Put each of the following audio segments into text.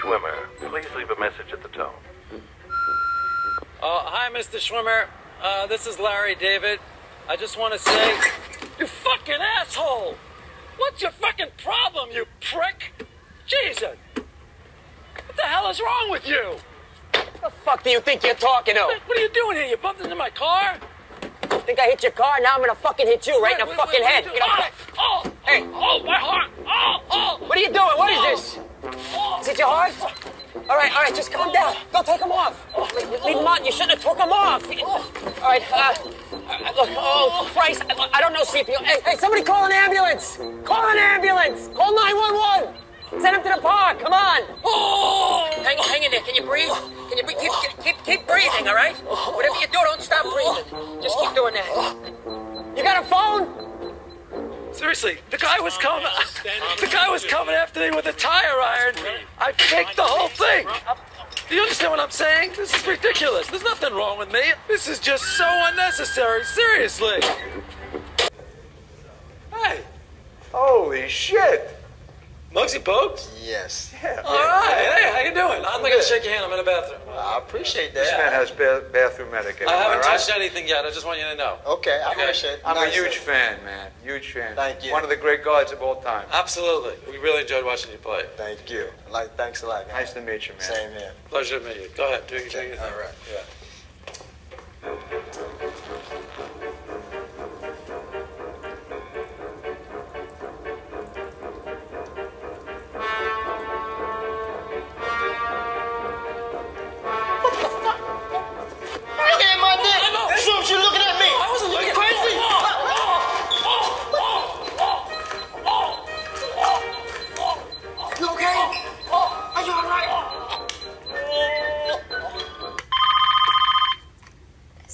Schwimmer. Please leave a message at the tone. Uh, hi, Mr. Schwimmer. Uh, this is Larry David. I just want to say, you fucking asshole! What's your fucking problem, you prick? Jesus! What the hell is wrong with you? What the fuck do you think you're talking to? What, what are you doing here? You bumped into my car? Think I hit your car? Now I'm gonna fucking hit you right in the Wait, fucking wait, head. wait, Get up. Oh, oh, Hey. oh, my heart! Your heart? All right, all right, just calm down. Don't take them off. Leave, leave them on. You shouldn't have took them off. All right, uh, uh, look, oh, Christ, I, I don't know CPR. Hey, hey, somebody call an ambulance. Call an ambulance. Call 911. Send him to the park. Come on. oh! Hang, hang in there. Can you breathe? Can you breathe? Keep, keep, keep breathing, all right? Whatever you do, don't stop breathing. Just keep doing that. You got a phone? Seriously, the guy was coming. The guy was coming after me with a tire iron. I the whole thing. Do you understand what I'm saying? This is ridiculous. There's nothing wrong with me. This is just so unnecessary. Seriously. Hey, Holy shit! Muggsy Bogues. Yes. All right. Hey, how you doing? I'm not gonna shake your hand. I'm in the bathroom. I appreciate that. This man has ba- bathroom etiquette. I haven't right? touched anything yet. I just want you to know. Okay, I Okay. appreciate it. I'm Nice a huge of- fan, man. Huge fan. Thank you. One of the great guards of all time. Absolutely. We really enjoyed watching you play. Thank you. Like, thanks a lot. guys. Nice to meet you, man. Same here. Pleasure to meet you. Go ahead. Do your, do Okay, your thing. right. Yeah.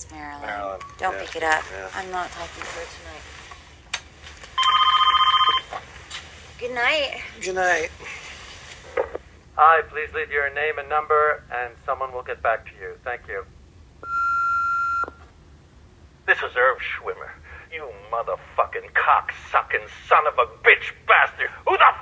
It's Marilyn. Marilyn, Don't yeah, pick it up. yeah. I'm not talking to her tonight. Good night. Good night. Hi, please leave your name and number, and someone will get back to you. Thank you. This is Irv Schwimmer. You motherfucking cock-sucking son of a bitch bastard. Who the